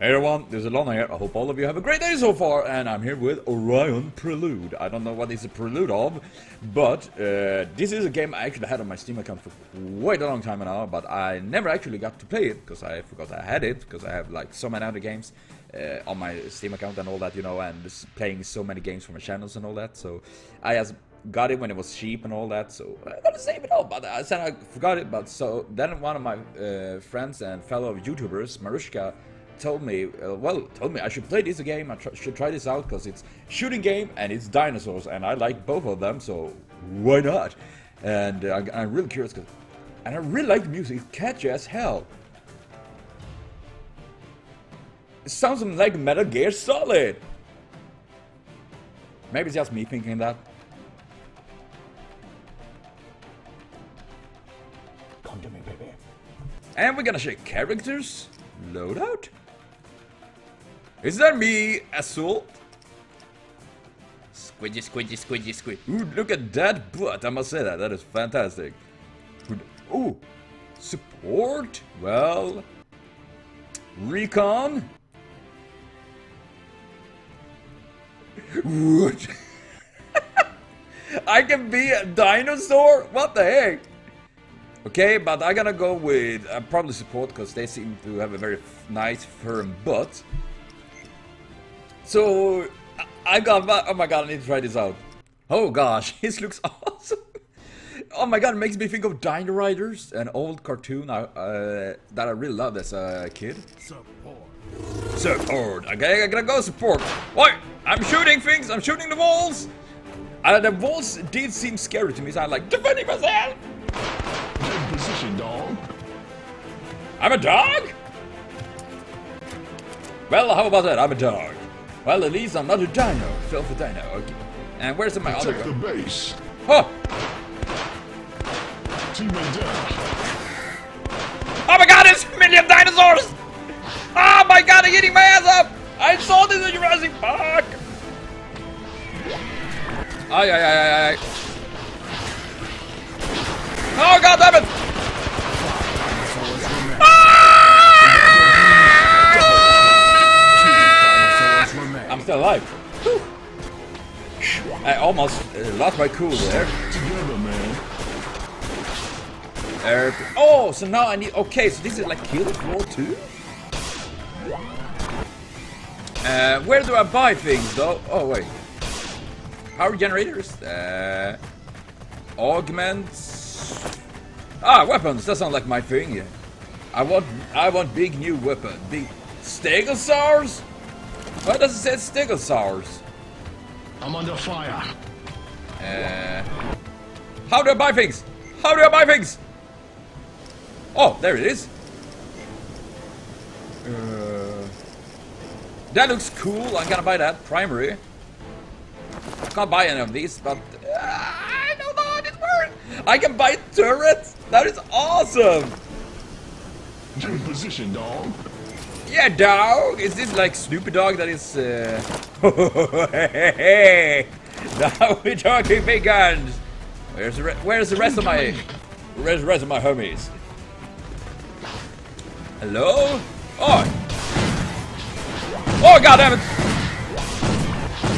Hey everyone, this is Lano here. I hope all of you have a great day so far, and I'm here with Orion Prelude. I don't know what it's a prelude of, but uh, this is a game I actually had on my Steam account for quite a long time now, but I never actually got to play it, because I forgot I had it, because I have like so many other games uh, on my Steam account and all that, you know, and playing so many games for my channels and all that, so I just got it when it was cheap and all that, so I gotta save it all, but I said I forgot it, but so then one of my uh, friends and fellow YouTubers, Marushka, told me, uh, well, told me I should play this game, I tr should try this out, because it's shooting game and it's dinosaurs, and I like both of them, so why not? And uh, I, am really curious, cause, and I really like the music, it's catchy as hell. It sounds like Metal Gear Solid! Maybe it's just me thinking that. Come to me, baby. And we're gonna check characters, loadout, is that me, assault? Squidgy, squidgy, squidgy, squid. Ooh, look at that butt. I must say that. That is fantastic. Ooh, support? Well, recon? What? I can be a dinosaur? What the heck? Okay, but I'm gonna go with uh, probably support because they seem to have a very nice firm butt. So, I got, oh my god, I need to try this out. Oh gosh, this looks awesome. Oh my god, it makes me think of Dino Riders, an old cartoon uh, uh, that I really loved as a kid. Support. Support. Okay, I gotta go support. What? I'm shooting things. I'm shooting the walls. Uh, the walls did seem scary to me, so I'm like, defending myself. Good position, dog. I'm a dog? Well, how about that? I'm a dog. Well, at least I'm not a dino. Fell for dino. Okay. And where's my Protect other the base. Oh! Teammate down. Oh my god, it's a million dinosaurs! Oh my god, I'm eating my ass up! I saw this in Jurassic Park! Ay, ay, ay, ay, ay. Oh god damn it! Still alive. Whew. I almost uh, lost my cool there. Together, man. Uh, oh, so now I need. Okay, so this is like Kill Floor 2? Uh, where do I buy things though? Oh, wait. Power generators? Uh, augments? Ah, weapons! That sounds like my thing. I want I want big new weapon. Big Stegosaurs? Why does it say Stegosaurs? I'm under fire. Uh, how do I buy things? How do I buy things? Oh, there it is. Uh, that looks cool. I'm gonna buy that primary. I can't buy any of these, but uh, I don't know how this works. I can buy turrets. That is awesome. Good position, dog. Yeah, dog. Is this like Snoopy Dog that is? Uh... hey, now we're talking big guns. Where's the re Where's the rest of my Where's the rest of my homies? Hello? Oh! Oh god damn it!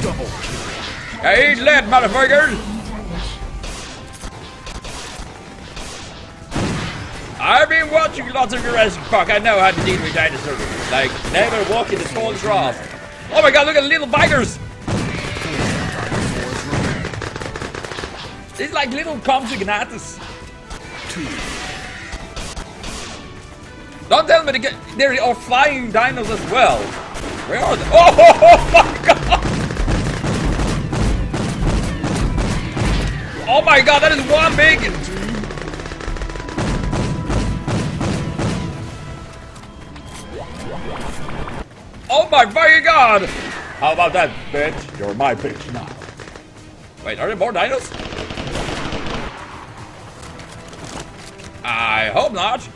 Double kill. Hey, he's motherfuckers! I've been watching lots of Jurassic Park. I know how to deal with dinosaurs. Like, never walk in the tall grass. Oh my god, look at the little biters! It's like little Compsognathus. Don't tell me to get. There are flying dinos as well. Where are they? Oh, oh, oh my god! Oh my god, that is one big. Oh my fucking god! How about that, bitch? You're my bitch now. Wait, are there more dinos? I hope not.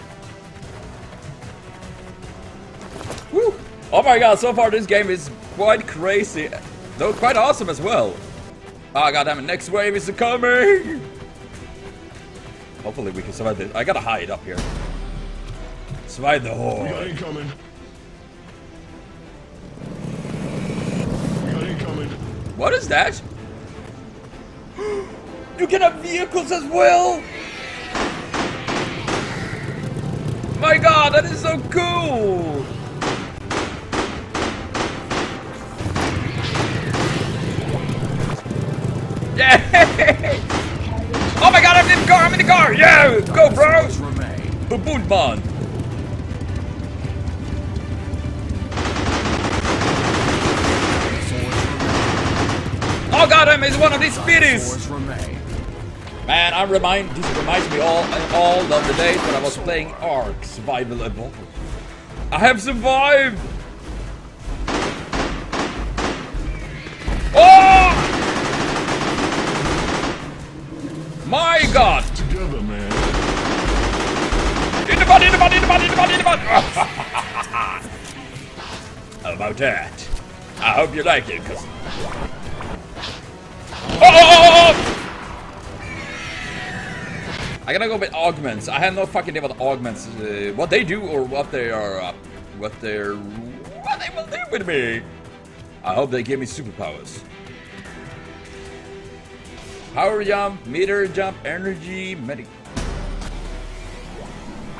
Woo! Oh my god, so far this game is quite crazy. Though quite awesome as well. Ah, oh god damn it, next wave is coming! Hopefully we can survive this. I gotta hide up here. Slide the hole. We got incoming. We got incoming. What is that? you can have vehicles as well! My god, that is so cool! Yeah! oh my god, I'm in the car! I'm in the car! Yeah! Go, bros! The Bond! Oh god, I'm is one of these speedies! Force remain. Man, I remind this reminds me all all of the days when I was playing Ark Survival Evolved. I have survived! Oh! My god! Together, man. In the butt, in the butt, in the butt, in the butt, in the butt! How about that? I hope you like it, cause... I gotta go with augments. I have no fucking idea what augments, uh, what they do or what they are, uh, what they're, what they will do with me. I hope they give me superpowers. Power jump, meter jump, energy, medic.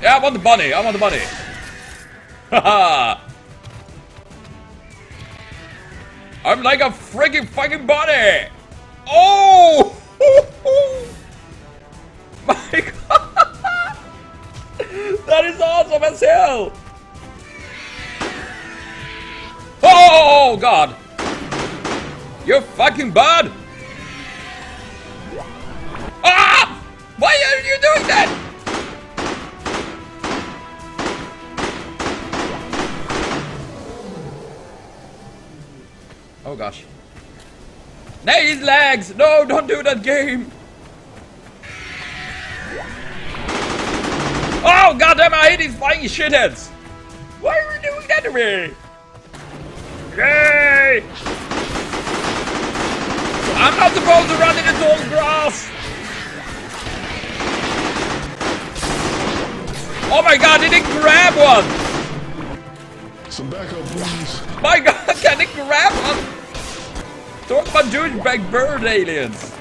Yeah, I want the bunny. I want the bunny. Haha. I'm like a freaking fucking bunny. Oh! My god! That is awesome as hell! Oh god! You're fucking bad! Ah! Why are you doing that? Oh gosh. Nay, his legs! No, don't do that game! Oh god damn I hate these flying shitheads! Why are you doing that to me? Yay! I'm not supposed to run in the tall grass! Oh my god, did it grab one? Some backup, please. My god, can it grab one? Talk about douchebag bird aliens!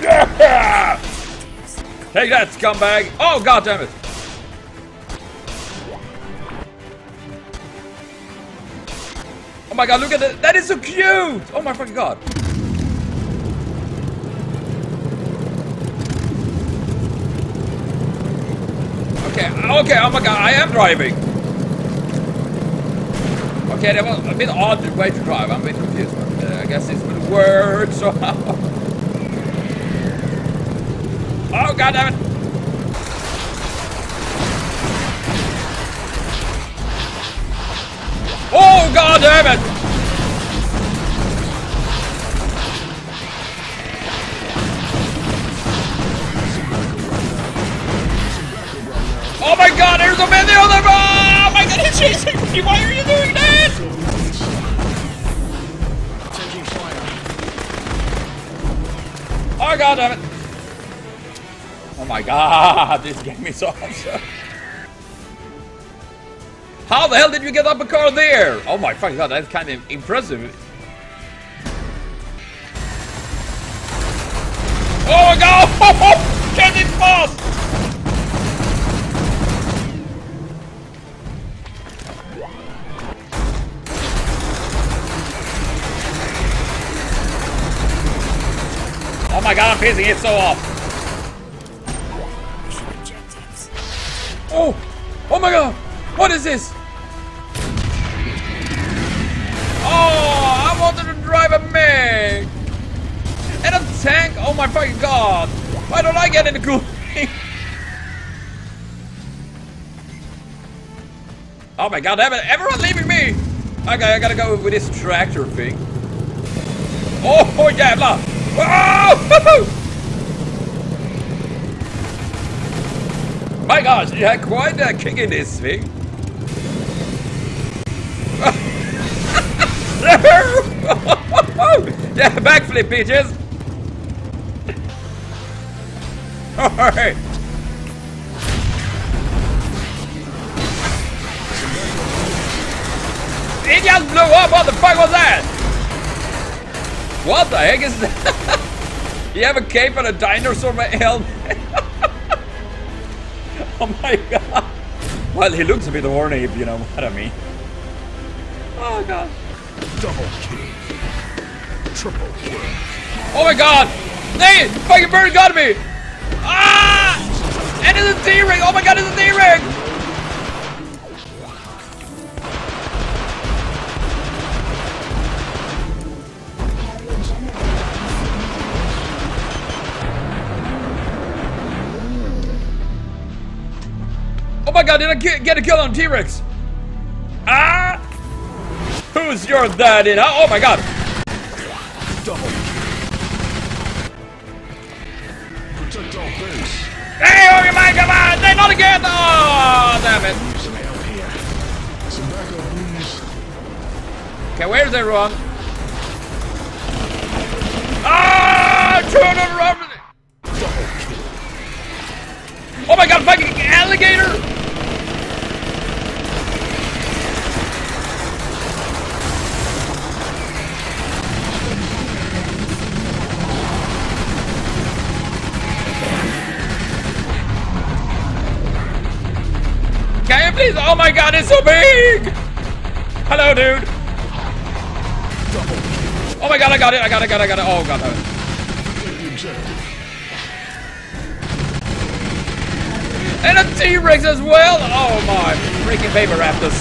Yeah! Take that, scumbag! Oh god damn it! Oh my god, look at that! That is so cute! Oh my fucking god! Okay, okay, oh my god, I am driving! Okay, that was a bit odd way to drive, I'm a bit confused. But, uh, I guess it's with words somehow. Oh god damn it! Oh god damn it! Oh my god, there's a man there on the Oh my god, he's chasing me! Why are you doing that? Oh god damn it! Oh my god, this game is awesome. How the hell did you get up a car there? Oh my fucking god, that's kind of impressive. Oh my god! Get it fast! Pissing it so off. Oh! Oh my god! What is this? Oh, I wanted to drive a Meg! And a tank! Oh my fucking god! Why don't I get in the thing? Oh my god! Everyone leaving me! Okay, I gotta go with this tractor thing. Oh, yeah, blah! Ah! Oh! My gosh, you had quite a kick in this thing. yeah, backflip, bitches. Alright. It just blew up! What the fuck was that? What the heck is that? you have a cape and a dinosaur helmet? oh my god. Well, he looks a bit horny, if you know what I mean. Oh god. Double kill. Triple kill. Oh my god! Hey! Fucking bird got me! Ah! And it's a T-Ring! Oh my god, it's a T-Ring! My god, did I get a kill on T-Rex? Ah! Who's your daddy? in? Oh my god! Double. Protect our base. Hey, oh my god, they not again! Oh, damn it. Please. Okay, where's everyone? Ah, turn around! Oh my god, fucking alligator! Please? Oh my god, it's so big! Hello, dude. Oh my god, I got it, I got it, I got it, got it. Oh god. objective. And a T-Rex as well! Oh my freaking Baby Raptors.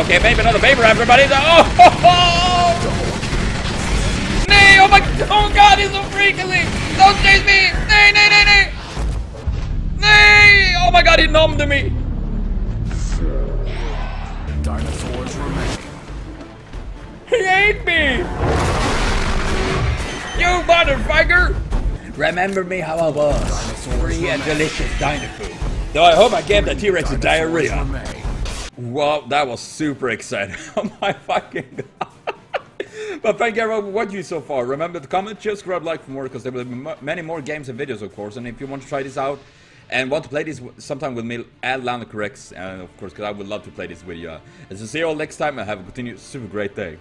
Okay, maybe another Baby Raptor, oh, ho, ho. Nay, oh my oh god, he's so freakily! Don't chase me! Nay, nay, nay, nay! Nay! Oh my god, he numbed me! He ate me! You motherfucker! Remember me how I was. Free and delicious dino food. Though I hope I gave the T-Rex a diarrhea. Well, that was super exciting. oh my fucking god. but thank you everyone for watching so far. Remember to comment, just grab like for more because there will be many more games and videos of course. And if you want to try this out and want to play this sometime with me, add LanokirX. And of course, because I would love to play this with you. And so see you all next time and have a continued super great day.